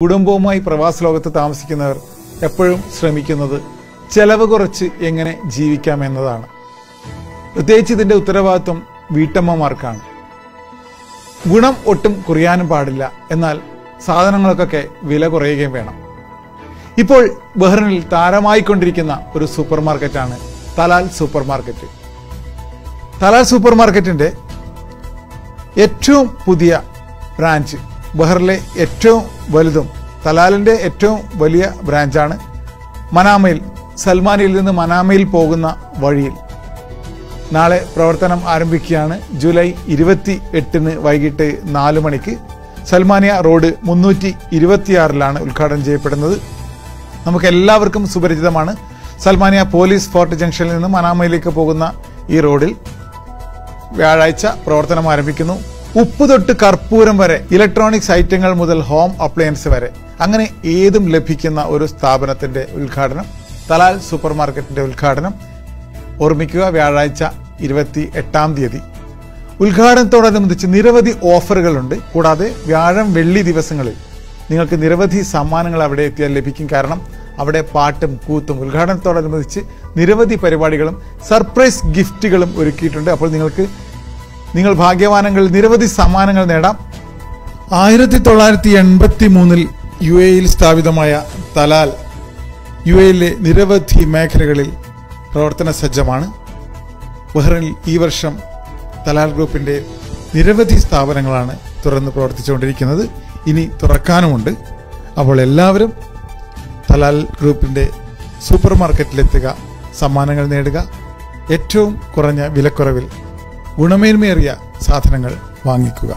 കുടുംബവുമായി പ്രവാസ ലോകത്ത് താമസിക്കുന്നവർ എപ്പോഴും ശ്രമിക്കുന്നത് ചെലവ് കുറച്ച് എങ്ങനെ ജീവിക്കാം എന്നതാണ്. പ്രത്യേകിച്ച് ഇതിന്റെ ഉത്തരവാദിത്വം വീട്ടമ്മമാർക്കാണ്. ഗുണം ഒട്ടും കുറയാനും പാടില്ല എന്നാൽ സാധനങ്ങൾക്കൊക്കെ വില കുറയുകയും വേണം. ഇപ്പോൾ ബഹ്റിനിൽ താരമായിക്കൊണ്ടിരിക്കുന്ന ഒരു സൂപ്പർ മാർക്കറ്റാണ് Talal super market Talal super മാർക്കറ്റിന്റെ ഏറ്റവും പുതിയ ബ്രാഞ്ച് ബഹ്റിലെ ഏറ്റവും വലുതും. തലാലിന്റെ ഏറ്റവും വലിയ ബ്രാഞ്ചാണ് മനാമയിൽ സൽമാനിയിൽ നിന്ന് മനാമയിൽ പോകുന്ന വഴിയിൽ. നാളെ പ്രവർത്തനം ആരംഭിക്കുകയാണ്. ജൂലൈ ഇരുപത്തി എട്ടിന് വൈകിട്ട് നാല് മണിക്ക്. സൽമാനിയ റോഡ് മുന്നൂറ്റി ഇരുപത്തിയാറിലാണ് ഉദ്ഘാടനം ചെയ്യപ്പെടുന്നത്. നമുക്ക് എല്ലാവർക്കും സുപരിചിതമാണ്. സൽമാനിയ പോലീസ് ഫോർട്ട് ജംഗ്ഷനിൽ നിന്ന് മനാമയിലേക്ക് പോകുന്ന ഈ റോഡിൽ വ്യാഴാഴ്ച പ്രവർത്തനം ആരംഭിക്കുന്നു. ഉപ്പ് തൊട്ട് കർപ്പൂരം വരെ ഇലക്ട്രോണിക്സ് ഐറ്റങ്ങൾ മുതൽ ഹോം അപ്ലയൻസ് വരെ. അങ്ങനെ ഏതും ലഭിക്കുന്ന ഒരു സ്ഥാപനത്തിന്റെ ഉദ്ഘാടനം തലാൽ സൂപ്പർ മാർക്കറ്റിന്റെ ഉദ്ഘാടനം ഓർമ്മിക്കുക വ്യാഴാഴ്ച ഇരുപത്തി എട്ടാം തീയതി. ഉദ്ഘാടനത്തോടനുബന്ധിച്ച് നിരവധി ഓഫറുകളുണ്ട്. കൂടാതെ വ്യാഴം വെള്ളി ദിവസങ്ങളിൽ നിങ്ങൾക്ക് നിരവധി സമ്മാനങ്ങൾ അവിടെ എത്തിയാൽ ലഭിക്കും. കാരണം അവിടെ പാട്ടും കൂത്തും ഉദ്ഘാടനത്തോടനുബന്ധിച്ച് നിരവധി പരിപാടികളും സർപ്രൈസ് ഗിഫ്റ്റുകളും ഒരുക്കിയിട്ടുണ്ട്. അപ്പോൾ നിങ്ങൾക്ക് നിങ്ങൾ ഭാഗ്യവാനങ്ങൾ നിരവധി സമ്മാനങ്ങൾ നേടാം. ആയിരത്തി തൊള്ളായിരത്തി എൺപത്തി മൂന്നിൽ യു എയിൽ സ്ഥാപിതമായ തലാൽ യു എയിലെ നിരവധി മേഖലകളിൽ പ്രവർത്തന സജ്ജമാണ്. ബഹ്റിനിൽ ഈ വർഷം തലാൽ ഗ്രൂപ്പിന്റെ നിരവധി സ്ഥാപനങ്ങളാണ് തുറന്ന് പ്രവർത്തിച്ചുകൊണ്ടിരിക്കുന്നത്. ഇനി തുറക്കാനുമുണ്ട്. അപ്പോൾ എല്ലാവരും തലാൽ ഗ്രൂപ്പിന്റെ സൂപ്പർ മാർക്കറ്റിലെത്തുക സമ്മാനങ്ങൾ നേടുക. ഏറ്റവും കുറഞ്ഞ വിലക്കുറവിൽ ഗുണമേന്മയേറിയ സാധനങ്ങൾ വാങ്ങിക്കുക.